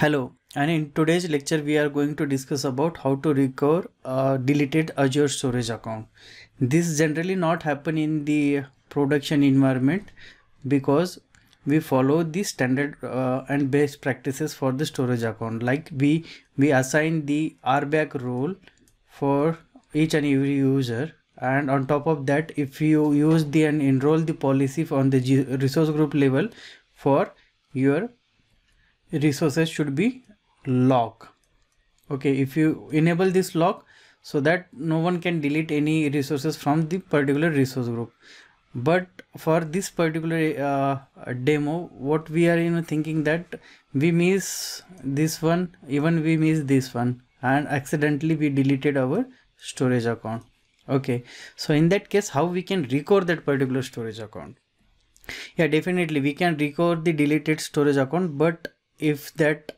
Hello, and in today's lecture we are going to discuss about how to recover a deleted Azure storage account. This generally not happen in the production environment because we follow the standard uh, and best practices for the storage account. Like we we assign the RBAC role for each and every user. And on top of that if you use the and enroll the policy on the resource group level for your resources should be lock okay if you enable this lock so that no one can delete any resources from the particular resource group. But for this particular uh, demo what we are you know thinking that we miss this one even we miss this one and accidentally we deleted our storage account. Okay so in that case how we can record that particular storage account? Yeah definitely we can record the deleted storage account but if that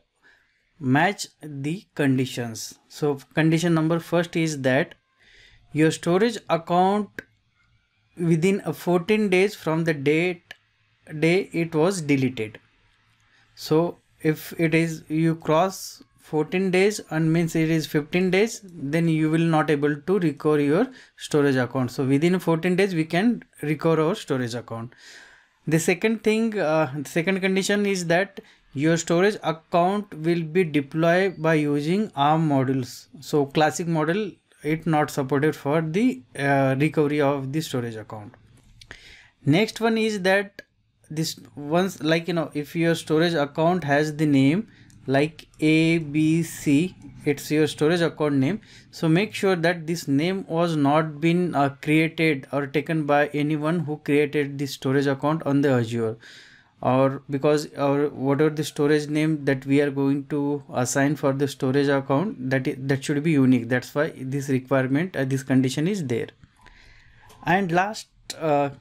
match the conditions. So condition number first is that your storage account within a 14 days from the date day it was deleted. So if it is you cross 14 days and means it is 15 days then you will not able to recover your storage account. So within 14 days we can recover our storage account. The second thing uh, the second condition is that your storage account will be deployed by using ARM modules. So classic model, it not supported for the uh, recovery of the storage account. Next one is that this once like you know if your storage account has the name like ABC it's your storage account name so make sure that this name was not been uh, created or taken by anyone who created the storage account on the Azure or because our whatever the storage name that we are going to assign for the storage account that is, that should be unique. That's why this requirement uh, this condition is there. And last uh,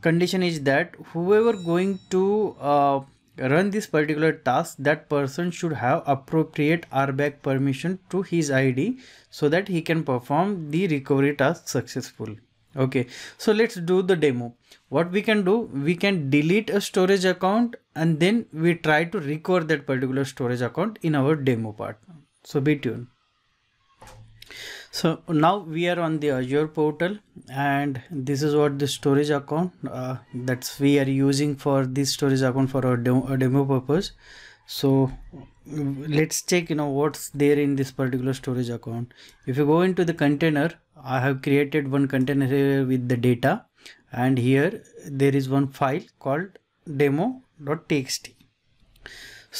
condition is that whoever going to uh, run this particular task that person should have appropriate RBAC permission to his ID so that he can perform the recovery task successful okay so let's do the demo. What we can do we can delete a storage account and then we try to recover that particular storage account in our demo part. So be tuned so now we are on the azure portal and this is what the storage account uh, that's we are using for this storage account for our demo, demo purpose. So let's check you know what's there in this particular storage account. If you go into the container i have created one container here with the data and here there is one file called demo.txt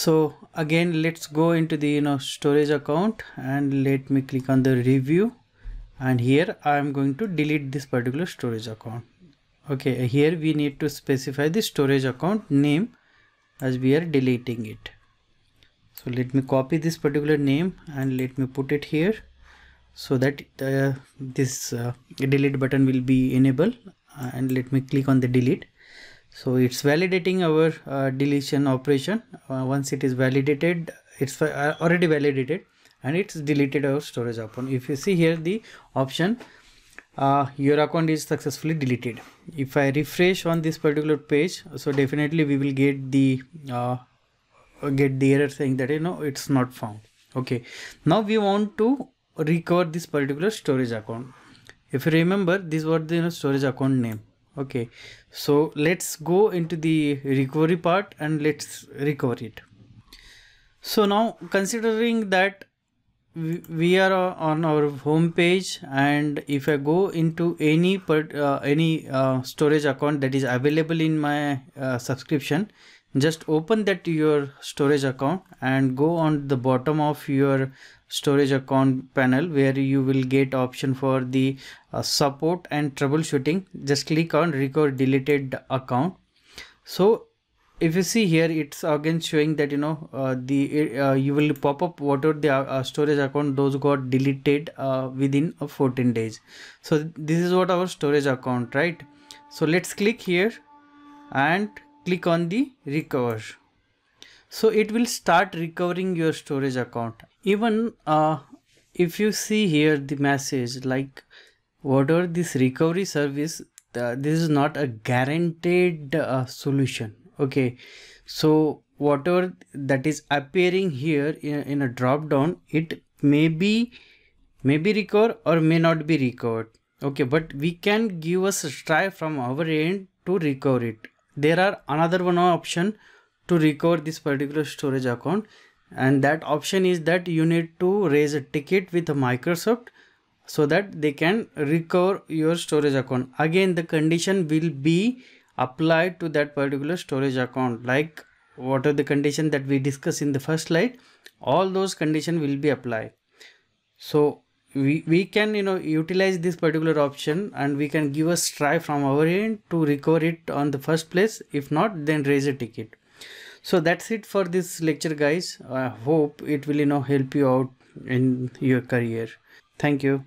so again let's go into the you know storage account and let me click on the review. And here i am going to delete this particular storage account. Okay here we need to specify the storage account name as we are deleting it. So let me copy this particular name and let me put it here so that uh, this uh, delete button will be enabled. And let me click on the delete so it's validating our uh, deletion operation. Uh, once it is validated it's uh, already validated and it's deleted our storage account if you see here the option uh, your account is successfully deleted. If i refresh on this particular page so definitely we will get the uh, get the error saying that you know it's not found. Okay. Now we want to recover this particular storage account. If you remember this was the storage account name okay. So let's go into the recovery part and let's recover it. So now considering that we are on our home page and if i go into any part uh, any uh, storage account that is available in my uh, subscription just open that your storage account and go on the bottom of your storage account panel where you will get option for the uh, support and troubleshooting. Just click on recover deleted account. So if you see here it's again showing that you know uh, the uh, you will pop up whatever the uh, storage account those got deleted uh, within 14 days. So this is what our storage account right? So let's click here and click on the recover so it will start recovering your storage account. Even uh, if you see here the message like whatever this recovery service uh, this is not a guaranteed uh, solution. Okay. So whatever that is appearing here in, in a drop down it may be may be recovered or may not be recovered. Okay. But we can give us a try from our end to recover it. There are another one option to recover this particular storage account. And that option is that you need to raise a ticket with microsoft so that they can recover your storage account. Again the condition will be applied to that particular storage account like what are the condition that we discussed in the first slide. All those condition will be applied. So we, we can you know utilize this particular option and we can give a try from our end to recover it on the first place. If not then raise a ticket so that's it for this lecture guys. I hope it will you know help you out in your career. Thank you